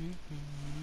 Mm-hmm.